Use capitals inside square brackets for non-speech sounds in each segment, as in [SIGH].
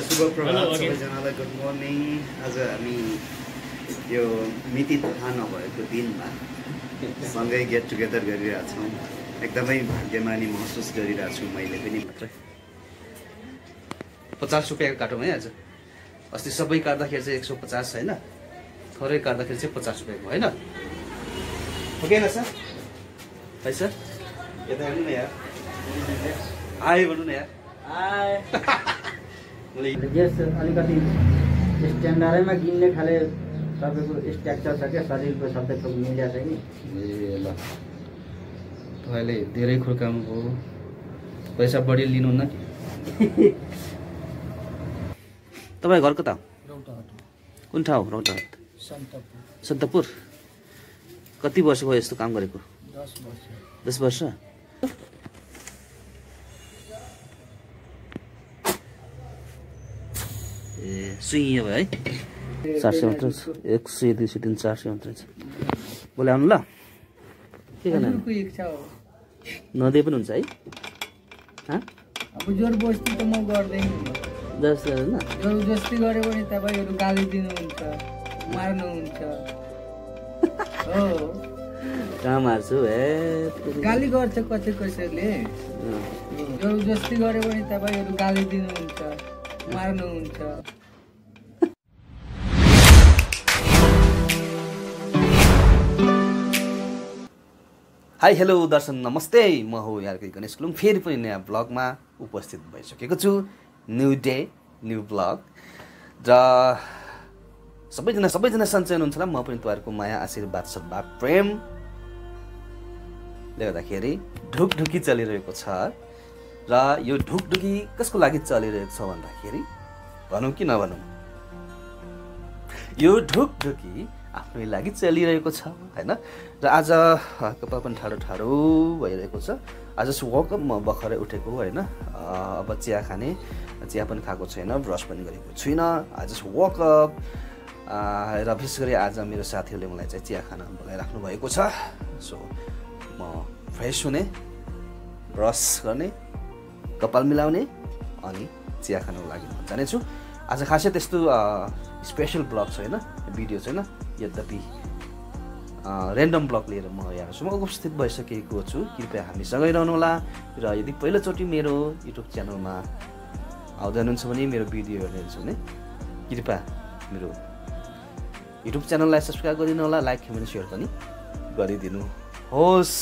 शुभ प्रभात सबैजनालाई गुड मर्निङ आज हामी यो मिति थाहा नभएको दिनमा सँगै गेट टुगेदर गरिरहेछौँ। एकदमै भाग्यमानी महसुस गरिरहेको छु मैले पनि मात्रै। पचास रुपियाँको काटौँ है आज। अस्ति सबै काट्दाखेरि चाहिँ एक सौ पचास होइन थोरै काट्दाखेरि चाहिँ पचास रुपियाँको होइन? हो कि होइन सर? है सर? यता हेर्नु न यार। हाई भन्नु न यार। [LAUGHS] जेस अलिकति स्ट्यान्डर्डैमा गिन्ने खाले तपाईँको स्ट्रक्चर छ क्या? शरीरको सबै थोक मिल्या छ कि ए ल। तपाईँले धेरै खुर्काउनु भयो पैसा बढी लिनुहुन्न कि? [LAUGHS] तपाईँ घर कता हो कुन ठाउँ? रौतहट। सन्तपुर। कति वर्ष भयो यस्तो काम गरेको? दस वर्ष? ए सुइँ भयो है। चार सय मात्र। एक सय दुई सय तिन चार सय मात्रै भोलि आउनु ल। के गर्नु? हो। नदिए पनि हुन्छ है। हाँ? अब जोर बस्ती त म गर्दैन जोर जस्ती गऱ्यो भने तपाईँहरू गाली दिनुहुन्छ मार्नुहुन्छ हो। कहाँ मार्छु ए गाली गर्छ कसै कसैले। जोर जस्ती गऱ्यो भने तपाईँहरू गाली दिनुहुन्छ मार्नुहुन्छ हाई हेलो दर्शन नमस्ते। म हो यारकै गणेश कुलुङ फेरि पनि नयाँ ब्लगमा उपस्थित भइसकेको छु। न्यु डे न्यु ब्लग र सबैजना सबैजना सन्चय हुनुहुन्छ होला। म पनि तपाईँहरूको माया आशीर्वाद सद्भाव प्रेमले गर्दाखेरि ढुकढुकी चलिरहेको छ। र यो ढुकढुकी कसको लागि चलिरहेको छ भन्दाखेरि भनौँ कि नभनौँ? यो ढुकढुकी आफ्नै लागि चलिरहेको छ होइन? र आज कपाल पनि ठाडो ठाडो भइरहेको छ। आज वकअप म भर्खरै उठेको होइन? अब चिया खाने चिया पनि खाएको छैन ब्रस पनि गरेको छुइनँ। आज वकअप र विशेष गरी आज मेरो साथीहरूले मलाई चाहिँ चिया खान बोलाइराख्नु भएको छ। सो म फ्रेस हुने ब्रस गर्ने कपाल मिलाउने अनि चिया खानको लागि जानेछु। आज खासै त्यस्तो स्पेसल ब्लग छैन भिडियो छैन। यद्यपि ऱ्यान्डम ब्लग लिएर म यहाँसम्म उपस्थित भइसकेको छु। कृपया हामीसँगै रहनुहोला। र यदि पहिलोचोटि मेरो युट्युब च्यानलमा आउँदै हुनुहुन्छ भने मेरो भिडियो हेर्ने हुनुहुन्छ भने कृपया मेरो युट्युब च्यानललाई सब्सक्राइब गरिदिनु होला। लाइक कमेन्ट सेयर पनि गरिदिनु होस्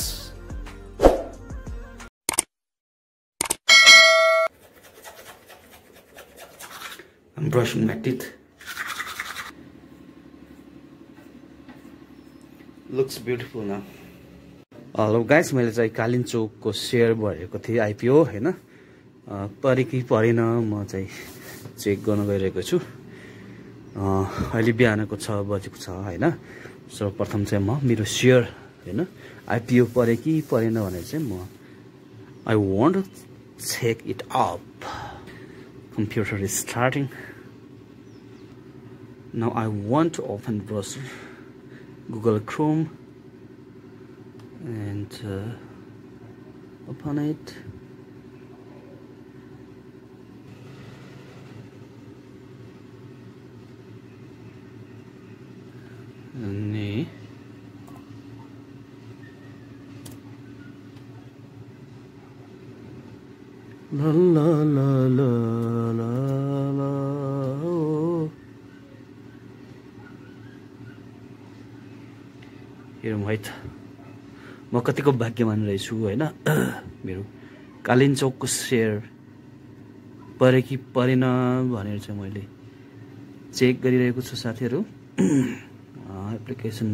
my Looks beautiful now. Hello guys मैले चाहिँ कालिन चौकको सेयर भएको थिएँ आइपिओ होइन? परे कि परेन म चाहिँ चेक गर्न गइरहेको छु। अ, अहिले बिहानको छ बजेको छ होइन? सर्वप्रथम चाहिँ म मेरो सेयर होइन? आइपिओ परे कि परेन भनेर चाहिँ म I want check it up computer is starting. Now I want to open Google Chrome and uh, open it. La la la la la है त। म कतिको भाग्यमान रहेछु होइन? [CLEARS THROAT] मेरो कालिन चौकको सेयर परे कि परेन भनेर चाहिँ मैले चेक गरिरहेको छु साथीहरू। [CLEARS THROAT] Application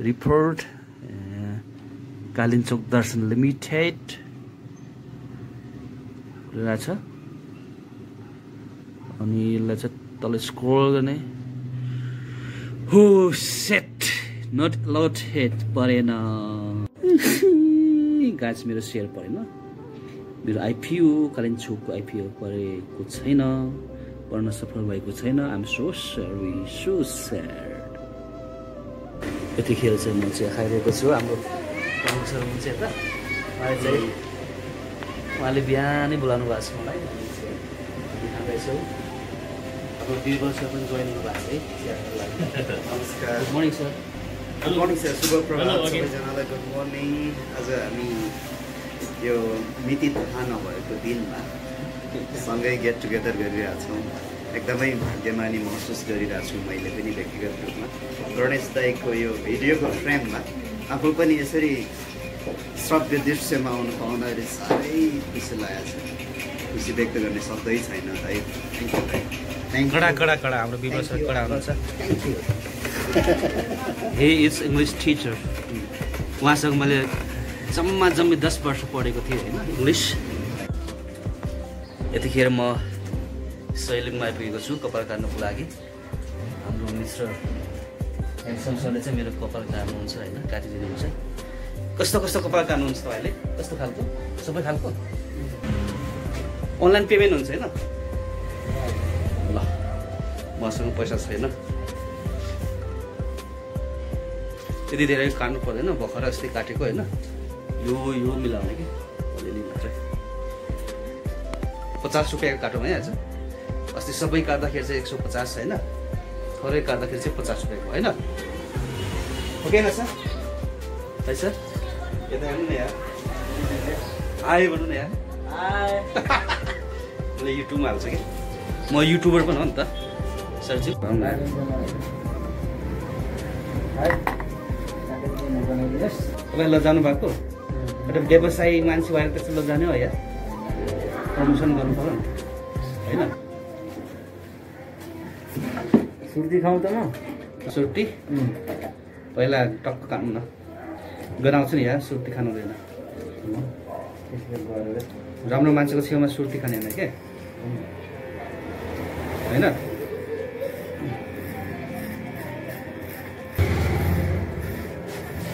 report Kalin Chowk Darshan limited रहेछ। अनि यसलाई चाहिँ तल स्क्रोल गर्ने। हो नट लट हेड परेन। [LAUGHS] गाछ मेरो सेयर परेन। मेरो आइपिओ कालिम्पोङको आइपिओ परेको छैन। पढ्न सफल भएको छैन। I'm so sorry so sad यतिखेर चाहिँ म चाहिँ खाइरहेको छु। हाम्रो काउन्सलर हुनुहुन्छ यता। उहाँले चाहिँ उहाँले बिहानै बोलाउनु भएको छ मलाई। अनि चाहिँ। खाँदै रहेछौँ हाम्रो वीरबल सर पनि जोइन हुनुभएको छ है। नमस्कार। Good morning sir good morning sir शुभ प्रभात. सबैजनालाई गुड मर्निङ आज हामी यो मिति थाहा नभएको दिनमा सँगै गेट टुगेदर गरिरहेछौँ एकदमै भाग्यमानी महसुस गरिरहेको छु मैले पनि व्यक्तिगत रूपमा गणेश दाईको यो भिडियोको फ्रेममा आफू पनि यसरी श्रव्य दृश्यमा आउनु पाउँदाखेरि साह्रै खुसी लागेको छ खुसी व्यक्त गर्ने शब्दै छैन दाई थ्याङ्क यू थ्याङ्क कडा कडा कडा हाम्रो सर कडा हुनुहुन्छ thank you he is English teacher उहाँसँग मैले जम्मा जम्मी दस वर्ष पढेको थिएँ होइन इङ्ग्लिस यतिखेर म सैलिङमा आइपुगेको छु कपाल काट्नुको लागि। हाम्रो मित्र हेमसम सरले चाहिँ मेरो कपाल काट्नुहुन्छ होइन काटिदिनुहुन्छ। कस्तो कस्तो कपाल काट्नुहुन्छ तपाईँले? कस्तो खालको? सबै खालको? अनलाइन पेमेन्ट हुन्छ होइन? ल मसँग पैसा छैन। त्यति धेरै काट्नु पर्दैन भर्खर अस्ति काटेको होइन? यो यो मिलाउने कि? अलिअलि मात्रै। पचास रुपियाँको काटौँ है आज। अस्ति सबै काट्दाखेरि चाहिँ एक सौ पचास होइन? थोरै काट्दाखेरि चाहिँ पचास रुपियाँको होइन? ओके ना सर है सर यता हेर्नु न यार आयो भन्नु न यार मैले युट्युबमा हाल्छु कि? म युट्युबर पनि हो नि त। सरजी तपाईँ लजानु भएको एउटा व्यवसायी मान्छे भएर त्यस्तो लजाने हो यार प्रमोसन गर्नु पऱ्यो नि होइन। सुर्ती खाउँ त म। सुर्ती? पहिला टक्क खानु न। गनाउँछ नि यार सुर्ती खानु हुँदैन। राम्रो मान्छेको छेउमा सुर्ती खाने होइन के? होइन?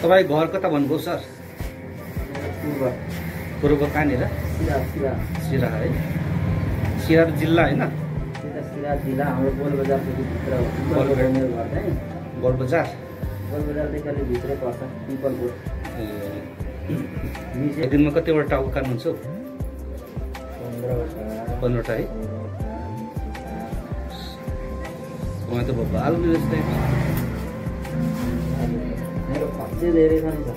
तपाईँ घर कता भन्नुभयो सर। पूर्व पूर्व कहाँनिर? सिरा है। सिरा जिल्ला होइन? जिल्ला हाम्रो गोल बजार भित्रै पर्छ? ए, दिनमा कतिवटा टाउको काट्नुहुन्छ हौ? पन्ध्रवटा। है। उहाँ त जस्तै खर्चै धेरै छ नि त।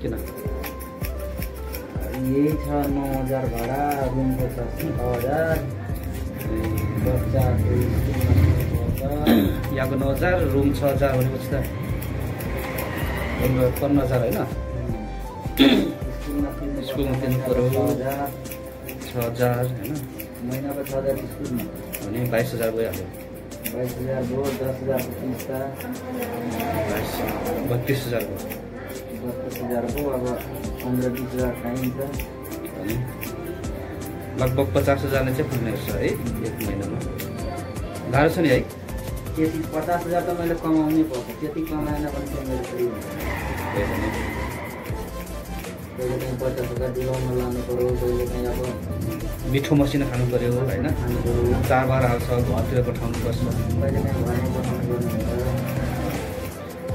किन? यही छ नौ हजार भाडा रुमको छ छ हजार। बच्चाको [COUGHS] यहाँको नौ हजार रुम छ हजार भनेपछि त पन्ध्र पन्ध्र हजार होइन? स्कुलमा तिर्नु पऱ्यो। छ हजार छ हजार होइन? महिनाको छ हजार स्कुलमा। भने बाइस हजार भइहाल्यो। बाइस हजार भयो दस हजारको बत्तिस हजार भयो बत्तिस हजारको अब पन्ध्र बिस हजार खाइन्छ लगभग पचास हजारले चाहिँ पुग्ने रहेछ है एक महिनामा गाह्रो छ नि है त्यति पचास हजार त मैले कमाउनै पर्छ त्यति कमाएन भने चाहिँ मेरो फेरि नि। कहिले काहीँ पचास हजार डिलाउन लानु पऱ्यो कहिले काहीँ अब मिठो मसिनो खानु पऱ्यो होइन खानु पऱ्यो चाडबाड आउँछ घरतिर पर्छ कहिले काहीँ घरमा गर्नु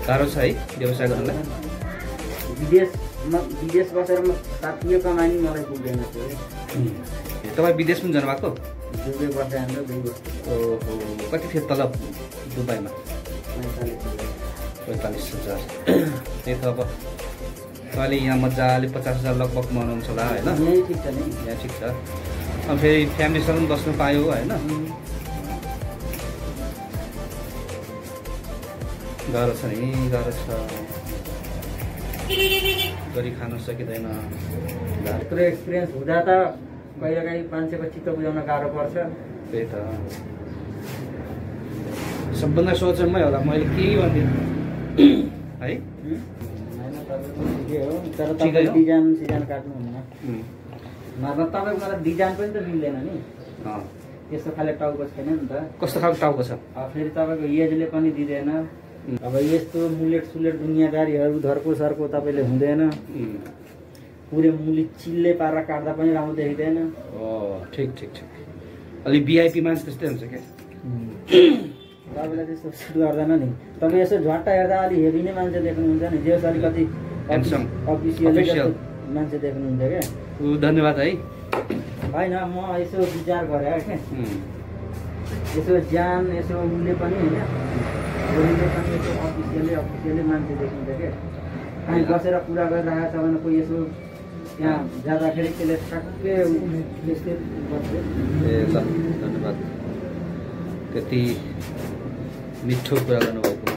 गाह्रो छ है व्यवसाय गर्नलाई। विदेशमा विदेश बसेर म साथीय कमाइ नि मलाई पुग्दैन थियो तपाईँ विदेश पनि जानुभएको? दुबई बसायो हाम्रो दुई वर्ष ओहो कति थियो तलब दुबईमा? पैँतालिस हजार। त्यही त अब तपाईँले यहाँ मजाले पचास हजार लगभग मनाउँछ होला होइन? यहीँ ठिक छ नि। यहाँ ठिक छ। अनि फेरि फ्यामिलीसँग पनि बस्नु पायो होइन? गाह्रो छ नि गाह्रो छ गरी खान सकिँदैन। यत्रो एक्सपिरियन्स हुँदा त कहिलेकाहीँ मान्छेको चित्त बुझाउन गाह्रो पर्छ। त्यही त। सबभन्दा सोचमै होला। मैले केही भन्दिनँ है? ठिकै हो। तर तपाईँ हो? डिजाइन सिजाइन काट्नुहुन्न। नभए तपाईँको मलाई डिजाइन पनि त मिल्दैन नि। त्यस्तो खाले टाउको छैन नि त। कस्तो खालको टाउको छ? फेरि तपाईँको एजले पनि दिँदैन। अब यस्तो मुलेट सुलेट दुनियाँदारीहरू धर्को सर्को तपाईँले हुँदैन। पुरै मुली चिल्ले पारेर काट्दा पनि राम्रो देखिँदैन। ठिक ठिक ठिक। अलिक बिआइपी मान्छे त्यस्तै हुन्छ क्या? [COUGHS] तपाईँलाई त्यस्तो सुट गर्दैन नि। तपाईँ यसो झट्टा हेर्दा अलिक हेभी नै मान्छे देख्नुहुन्छ नि। जेस अलिकति. अफिसियल. मान्छे देख्नुहुन्छ क्या। धन्यवाद है। होइन म यसो विचार गरेँ क्या यसो ज्यान यसो उसले पनि होइन। छोरीले पनि यसो अफिसियली अफिसियली मान्छे देखिन्छ क्या कहीँ बसेर कुरा गरिरहेको छ भने कोही यसो त्यहाँ जाँदाखेरि त्यसले ठ्याक्कै यस्तै बस्यो ए ल धन्यवाद। त्यति मिठो कुरा गर्नुभएको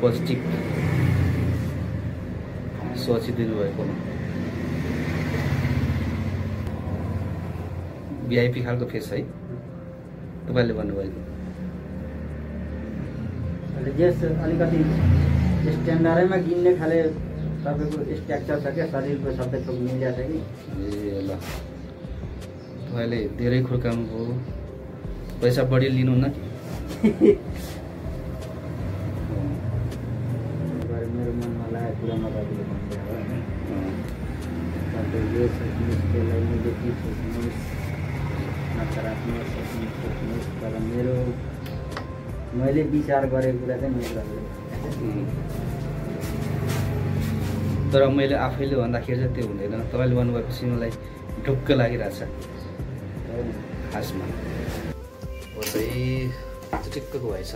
पोजिटिभ सोचिदिनु भएकोमा भिआइपी खालको फेस है। तपाईँले भन्नुभएको जस अलिकति स्ट्यान्डर्डैमा गिन्ने खाले तपाईँको स्ट्रक्चर छ क्या शरीरको सबै थोक मिलिया छ कि ए ल तपाईँले धेरै खुर्काउनु भयो पैसा बढी लिनुहुन्न भरे मेरो मनमा लागेको कुरा म तपाईँले भनिदिएको होइन तपाईँ यो सोच्नुहोस् त्यसलाई नेगेटिभ सोच्नुहोस् नकारात्मक सोच्नुहोस् सोच्नुहोस् तर मेरो मैले विचार गरेको कुरा चाहिँ उम्. तर मैले आफैले भन्दाखेरि चाहिँ त्यो हुँदैन। तपाईँले भन्नुभएपछि मलाई ढुक्क लागिरहेछ। खासमा। हो चाहिँ चिटिक्कको भएछ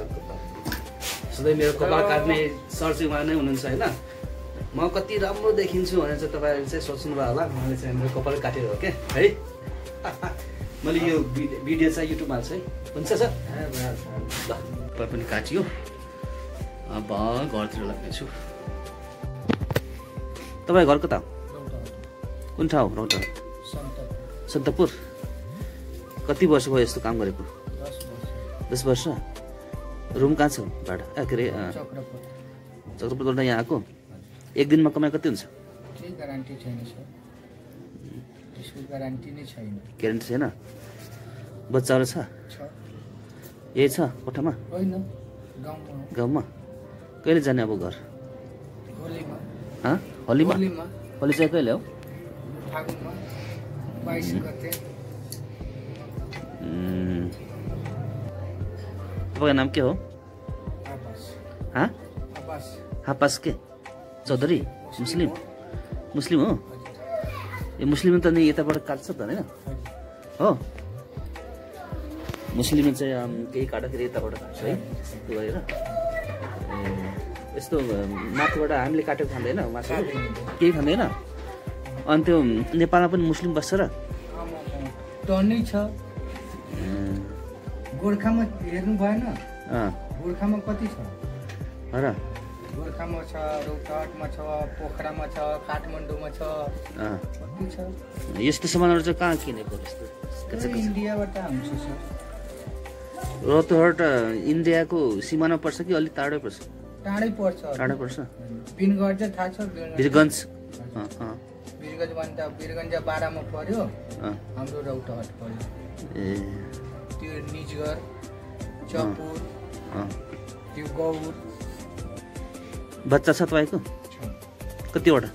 सधैँ मेरो कपाल काट्ने सर्चिङमा नै हुनुहुन्छ होइन? म कति राम्रो देखिन्छु भनेर चाहिँ तपाईँहरूले चाहिँ सोच्नुभयो होला। मैले चाहिँ मेरो कपाल काटेर हो क्या है? [LAUGHS] मैले यो भिड- भिडियो चाहिँ युट्युबमा हाल्छु है। हुन्छ सर? ल। तपाईँ पनि काटियो अब घरतिर लाग्नेछु। तपाईँ घर कता कुन ठाउँ? रौटा सन्तपुर। कति वर्ष भयो यस्तो काम गरेको? दस वर्ष। रुम कहाँ छ? भाडा? ए के अरे अँ, चक्रपुरबाट यहाँ आएको? एक दिनमा कमाइ कति हुन्छ? ग्यारेन्टी छैन बच्चाहरू छ। यही छ कोठामा? होइन गाउँमा। कहिले जाने अब घर? होलीमा। होली चाहिँ कहिले हो? तपाईँको नाम के हो? हापास के? चौधरी? मुस्लिम मुस्लिम? हो। ए मुस्लिम त नि यताबाट काट्छ त होइन? हो। मुस्लिमले चाहिँ केही काट्दाखेरि यताबाट काट्छ है त्यो गरेर यस्तो माथिबाट हामीले काटेको खाँदैन मासु केही खाँदैन अनि त्यो नेपालमा पनि मुस्लिम बस्छ र टर्नै छ गोर्खामा हेर्नु भएन गोर्खामा कति छ र गोर्खामा छ रौतहटमा छ पोखरामा छ काठमाडौँमा छ यस्तो सामानहरू चाहिँ कहाँ किनेको इन्डियाबाट आउँछ सर रतहट इन्डियाको सिमाना पर्छ कि अलिक टाढै पर्छ? टाढै पर्छ। टाढा पर्छ? बिनगढ चाहिँ थाहा छ अँ, वीरगन्ज भन्दा वीरगन्ज बाह्रमा पर्यो। हाम्रो रौतहट पर्यो। ए। त्यो निजगर चपुर। त्यो गौर। बच्चा छ। तपाईँको कतिवटा?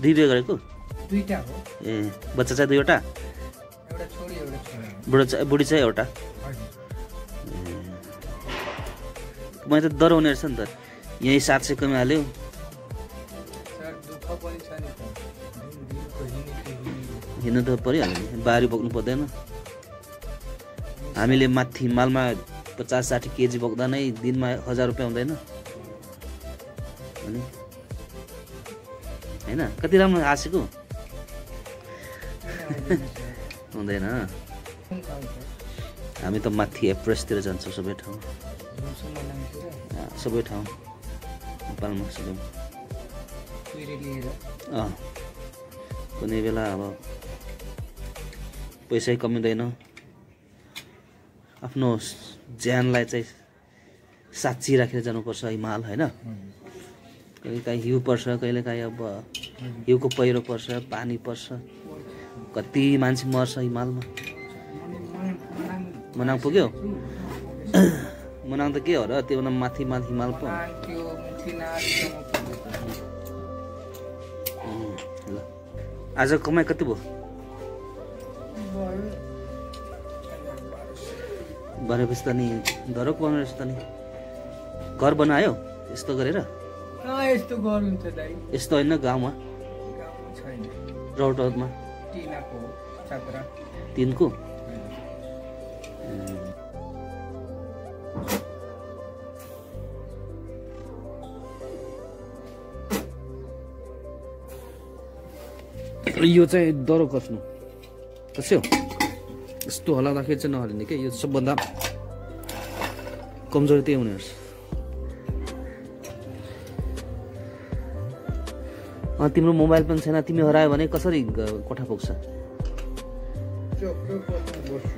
दुई बिहे गरेको? दुईटा हो। ए बच्चा चाहिँ दुईवटा? एउटा छोरी एउटा छोरा। बुढो चाहिँ बुढी चाहिँ एउटा? मैले त डराउने रहेछ नि त। यहीँ सात सय हिँडेको हिँडेको हिँड्नु त परिहाल्यो बारी बोक्नु पर्दैन। हामीले माथि मालमा पचास साठी केजी बोक्दा नै दिनमा हजार रुपियाँ हुँदैन। अनि? होइन? कति राम्रो हाँसेको [LAUGHS] हुँदैन। हामी त माथि एप्रेसतिर जान्छौँ सबै ठाउँ। सबै ठाउँ नेपालमा सबै। अँ कुनै बेला अब पैसै कमिँदैन आफ्नो ज्यानलाई चाहिँ साँच्ची राखेर जानुपर्छ हिमाल होइन? कहिले काहीँ हिउँ पर्छ कहिले काहीँ अब हिउँको पहिरो पर्छ पानी पर्छ। कति मान्छे मर्छ हिमालमा मनाङ पुग्यो? मनाङ त के हो र? त्यो न माथि माथि हिमाल पो ल। आज कमाइ कति भयो? भनेपछि त नि धरक बनाउने रहेछ त नि। घर बनायो? यस्तो गरेर? यस्तो होइन गाउँमा? रौटमा तिनको? यो चाहिँ डह्रो कस्नु कस्यो यस्तो हलाउँदाखेरि चाहिँ नहलिने क्या यो सबभन्दा कमजोरी त्यही हुने रहेछ। तिम्रो मोबाइल पनि छैन तिमी हरायो भने कसरी कोठा पुग्छ?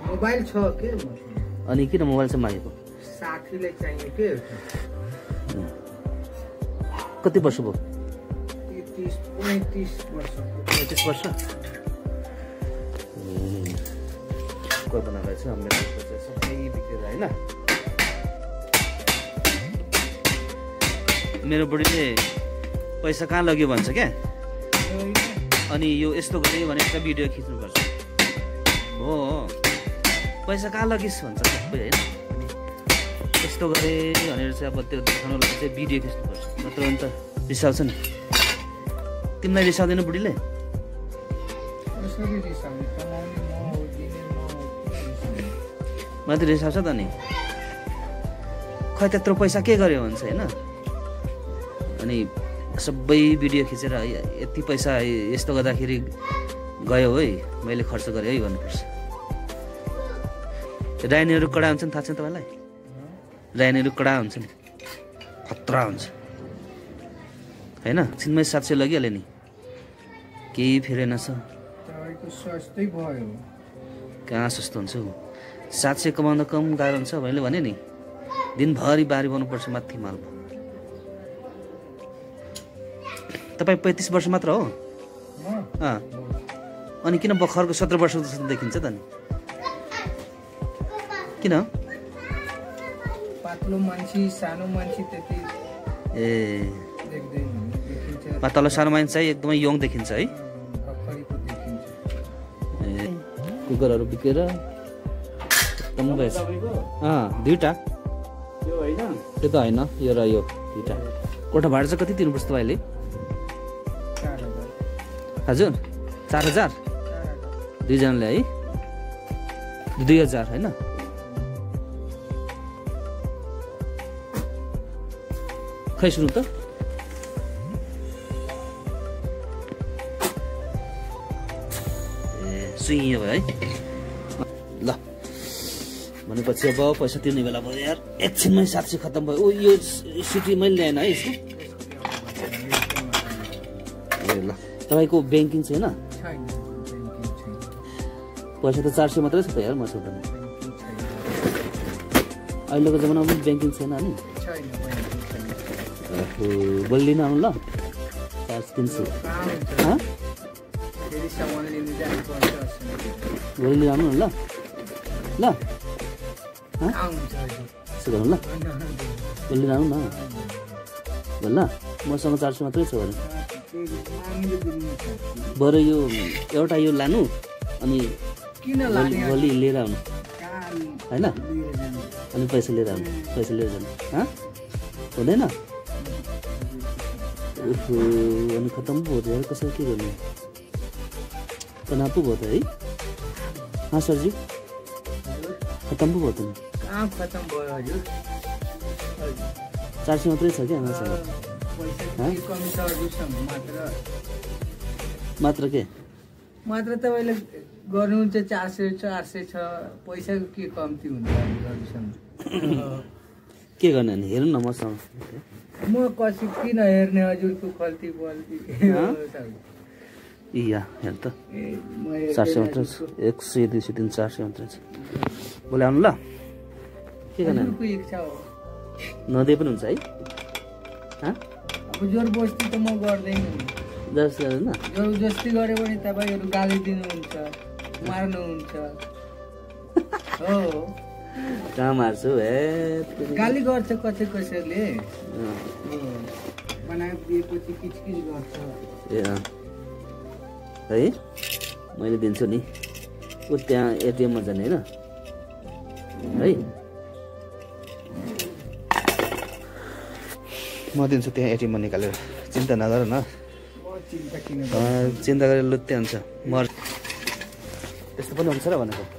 मोबाइल छ के? अनि किन मोबाइल चाहिँ मागेको? चाहियो के? कति वर्ष भयो? पैँतिस वर्ष। कल्पना रहेछ मेरो पैसा सबै बिग्रेर होइन। मेरो बुढीले पैसा कहाँ लग्यो भन्छ क्या? अनि यो यस्तो गरेँ भने एउटा भिडियो खिच्नुपर्छ। हो पैसा कहाँ लगिस् भन्छ सबै होइन? यस्तो गरेँ भनेर चाहिँ अब त्यो देखाउनुको लागि चाहिँ भिडियो खिच्नुपर्छ। नत्र भने त रिसाउँछ नि। तिमीलाई रिसाउँदैन बुढीले। कसरी रिसाउने कमाउने म हो दिने म हो के रिसाउने? मलाई त रिसाउँछ त नि खै त्यत्रो पैसा के गर्यो भन्छ होइन? अनि सबै भिडियो खिचेर यति पैसा यस्तो गर्दाखेरि गयो है मैले खर्च गरेँ है भन्नुपर्छ। राइनीहरू कडा हुन्छ नि थाहा छ तपाईँलाई? राइनीहरू कडा हुन्छ नि खतरा हुन्छ। होइन? छिनमै सात सय लगिहाल्यो नि। केही फेरेन छ कहाँ सस्तो हुन्छ हौ? सात सय कमाउँदा कम गाह्रो हुन्छ मैले भने नि। दिनभरि बारी बनाउनुपर्छ माथि मालमा तपाईँ पैँतिस वर्ष मात्र हो? अनि किन भर्खरको सत्र वर्ष जस्तो देखिन्छ त नि? किन? पातलो मान्छे सानो मान्छे त्यति। ए। देखिन्छ तल सानो मान्छे चाहिँ एकदमै यङ देखिन्छ है। ए कुकरहरू बिकेर एकदम अँ त्यो त होइन यो र यो दुइटा कोठा भाडा चाहिँ कति तिर्नुपर्छ तपाईँले? हजार चार हजार? दुईजनाले है? दुई हजार होइन? खै सुरु त? ए सुइयो भयो है। ल भनेपछि अब पैसा तिर्ने बेला भयो यार। एकछिनमै सात सय खत्तम भयो। ओ यो सिटी मैले ल्याएन है यसको ए ल। तपाईँको ब्याङ्किङ छैन? पैसा त चार सय मात्रै छ त यार मसँग अहिलेको जमानामा पनि ब्याङ्किङ छैन नि। भोलि लिन आउनु ल। चार तिन सय। भोलि लिन आउनु ल ल गरौँ ल भोलि लिन आउनु न ल ल मसँग चार सय मात्रै छ भने बरु यो एउटा यो लानु अनि भोलि लिएर आउनु। होइन? लिएर अनि पैसा लिएर आउनु पैसा लिएर जानु। हँ? हुँदैन? अनि खतम पो भयो कसरी के गर्ने? तनाव पो भयो त है। हाँ सरजी खतम पो भयो त नि कहाँ खतम भयो हजुर? चार सय मात्रै छ क्या? मसँग पैसा के कमी छ हजुरसँग मात्र। मात्र के? मात्र तपाईँले गर्नुहुन्छ चार सय चार सय छ। पैसाको के कम्ती हुन्छ [COUGHS] के गर्ने अनि हेर्नु न मसँग। म कसै किन हेर्ने हजुरको खल्ती बल्ती? हँ? इया हेर त ए, म चार सय हजुरको। एक सय दुई सय तिन चार सय छ भोलि आउनु ल के गर्ने नदिए पनि हुन्छ है बस्ती त म गर्दैन नि जस होइन जोर जस्ती गऱ्यो भने तपाईँहरू गाली दिनुहुन्छ मार्नुहुन्छ हो कहाँ मार्छु हे गाली गर्छ कसै कसैले। बनाइदिएपछि किचकिच गर्छ ए। है? मैले दिन्छु नि। ऊ त्यहाँ एटिएममा जाने होइन? है? म दिन्छु त्यहाँ एटिएममा निकालेर। चिन्ता नगर न। चिन्ता गरेर लुत्ते हुन्छ। मर यस्तो पनि हुन्छ र भनेको।